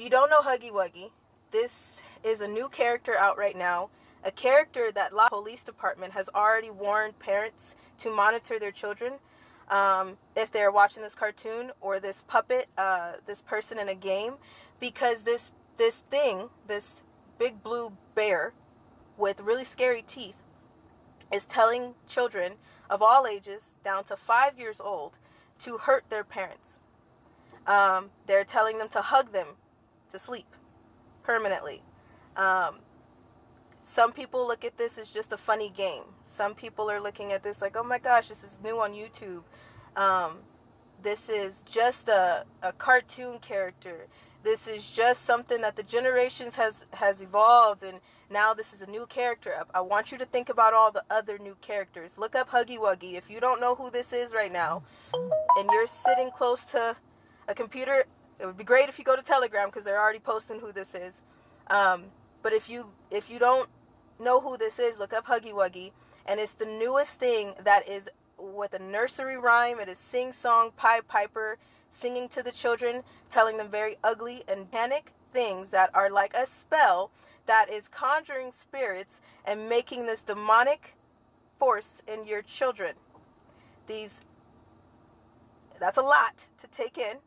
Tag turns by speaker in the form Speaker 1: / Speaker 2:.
Speaker 1: If you don't know Huggy Wuggy, this is a new character out right now. A character that La Police Department has already warned parents to monitor their children um, if they're watching this cartoon or this puppet, uh, this person in a game, because this this thing, this big blue bear with really scary teeth, is telling children of all ages, down to five years old, to hurt their parents. Um, they're telling them to hug them to sleep permanently. Um, some people look at this as just a funny game. Some people are looking at this like, oh my gosh, this is new on YouTube. Um, this is just a, a cartoon character. This is just something that the generations has has evolved, and now this is a new character. I want you to think about all the other new characters. Look up Huggy Wuggy. If you don't know who this is right now, and you're sitting close to a computer, it would be great if you go to Telegram because they're already posting who this is. Um, but if you if you don't know who this is, look up Huggy Wuggy, and it's the newest thing that is with a nursery rhyme. It is sing song Pied Piper singing to the children, telling them very ugly and panic things that are like a spell that is conjuring spirits and making this demonic force in your children. These that's a lot to take in.